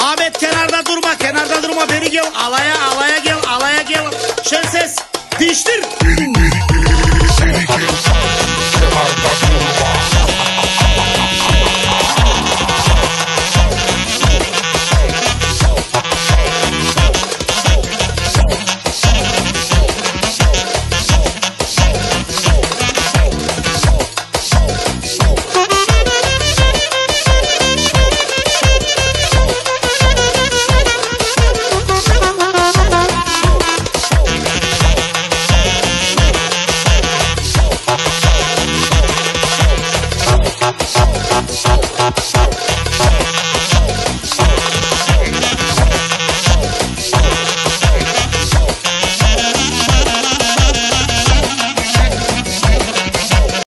Ahmet kenarda durma kenarda durma. Beri gel alaya alaya gel alaya gel. Şen ses Show.